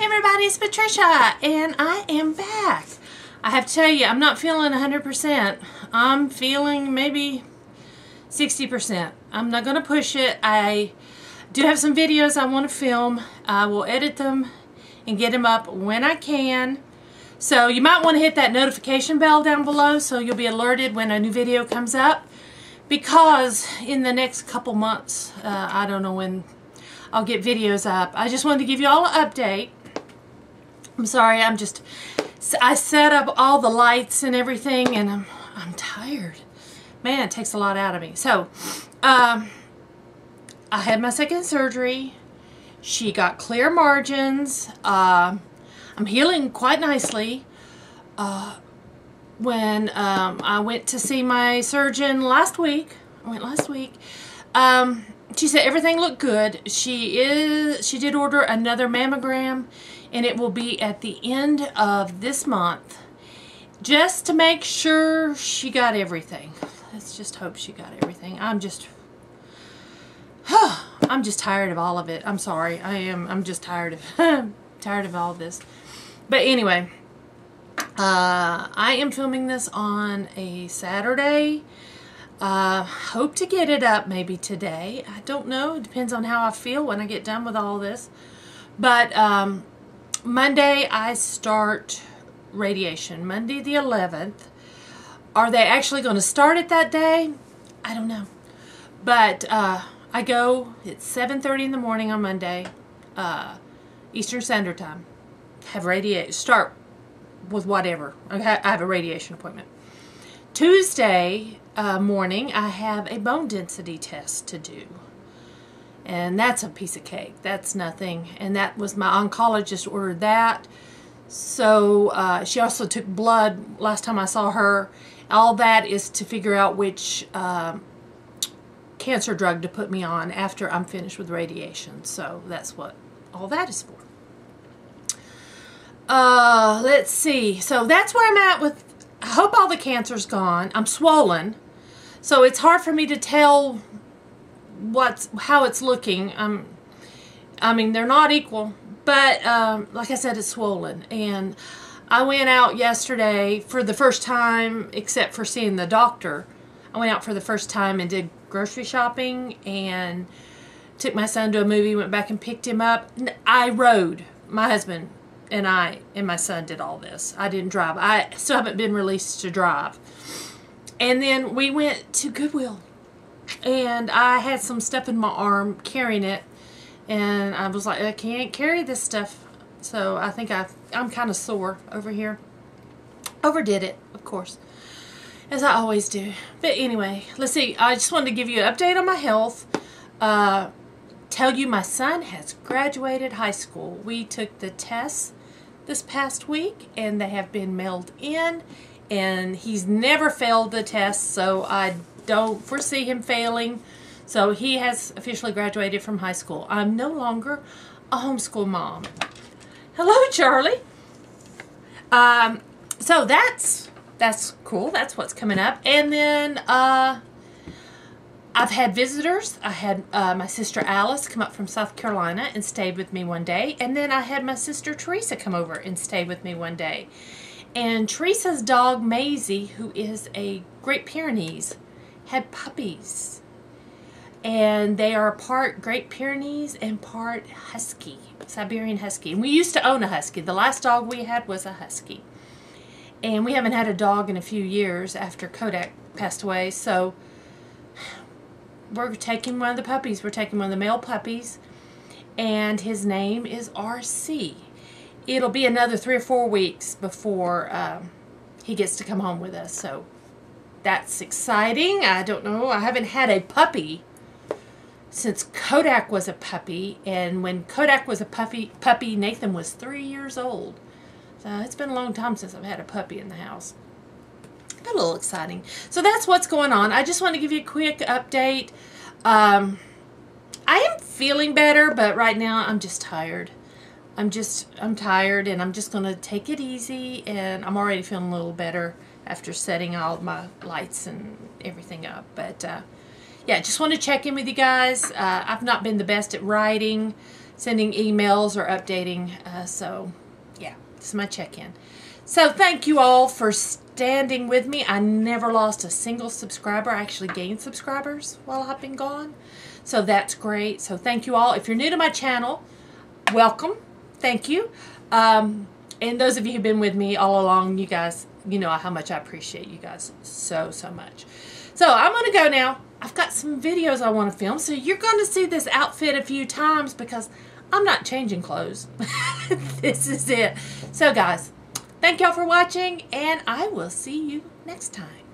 everybody, it's Patricia, and I am back. I have to tell you, I'm not feeling 100%. I'm feeling maybe 60%. I'm not going to push it. I do have some videos I want to film. I will edit them and get them up when I can. So you might want to hit that notification bell down below so you'll be alerted when a new video comes up. Because in the next couple months, uh, I don't know when I'll get videos up. I just wanted to give you all an update. I'm sorry, I'm just, I set up all the lights and everything and I'm, I'm tired. Man, it takes a lot out of me. So, um, I had my second surgery. She got clear margins. Uh, I'm healing quite nicely. Uh, when um, I went to see my surgeon last week, I went last week, um, she said everything looked good. She is she did order another mammogram and it will be at the end of this month just to make sure she got everything. Let's just hope she got everything. I'm just I'm just tired of all of it. I'm sorry. I am I'm just tired of tired of all of this. But anyway, uh, I am filming this on a Saturday. Uh, hope to get it up maybe today. I don't know. It depends on how I feel when I get done with all this. But um, Monday I start radiation. Monday the 11th. Are they actually going to start it that day? I don't know. But uh, I go, it's 7.30 in the morning on Monday, uh, Eastern Standard Time. Have radiation, start with whatever. I have a radiation appointment. Tuesday uh, morning, I have a bone density test to do. And that's a piece of cake. That's nothing. And that was my oncologist ordered that. So uh, she also took blood last time I saw her. All that is to figure out which um, cancer drug to put me on after I'm finished with radiation. So that's what all that is for. Uh, let's see. So that's where I'm at with, I hope all the cancer's gone. I'm swollen. So it's hard for me to tell what's, how it's looking. Um, I mean, they're not equal, but um, like I said, it's swollen. And I went out yesterday for the first time, except for seeing the doctor. I went out for the first time and did grocery shopping and took my son to a movie, went back and picked him up. I rode. My husband and I and my son did all this. I didn't drive. I still haven't been released to drive. And then we went to Goodwill. And I had some stuff in my arm carrying it. And I was like, I can't carry this stuff. So I think I, I'm kind of sore over here. Overdid it, of course. As I always do. But anyway, let's see. I just wanted to give you an update on my health. Uh, tell you my son has graduated high school. We took the tests this past week and they have been mailed in and he's never failed the test so I don't foresee him failing. So he has officially graduated from high school. I'm no longer a homeschool mom. Hello, Charlie. Um, so that's that's cool. That's what's coming up. And then uh, I've had visitors. I had uh, my sister Alice come up from South Carolina and stayed with me one day. And then I had my sister Teresa come over and stay with me one day. And Teresa's dog Maisie, who is a Great Pyrenees, had puppies. And they are part Great Pyrenees and part Husky, Siberian Husky. And we used to own a Husky. The last dog we had was a Husky. And we haven't had a dog in a few years after Kodak passed away. So we're taking one of the puppies. We're taking one of the male puppies. And his name is RC. It'll be another three or four weeks before um, he gets to come home with us. So that's exciting. I don't know. I haven't had a puppy since Kodak was a puppy. And when Kodak was a puppy, puppy Nathan was three years old. So it's been a long time since I've had a puppy in the house. A little exciting. So that's what's going on. I just want to give you a quick update. Um, I am feeling better, but right now I'm just tired. I'm just, I'm tired and I'm just going to take it easy and I'm already feeling a little better after setting all my lights and everything up. But uh, yeah, just want to check in with you guys. Uh, I've not been the best at writing. sending emails or updating. Uh, so, yeah, this is my check in. So, thank you all for standing with me. I never lost a single subscriber. I actually gained subscribers while I've been gone. So, that's great. So, thank you all. If you're new to my channel, welcome. Thank you. Um, and those of you who've been with me all along, you guys, you know how much I appreciate you guys so, so much. So I'm going to go now. I've got some videos I want to film, so you're going to see this outfit a few times because I'm not changing clothes. this is it. So guys, thank y'all for watching, and I will see you next time.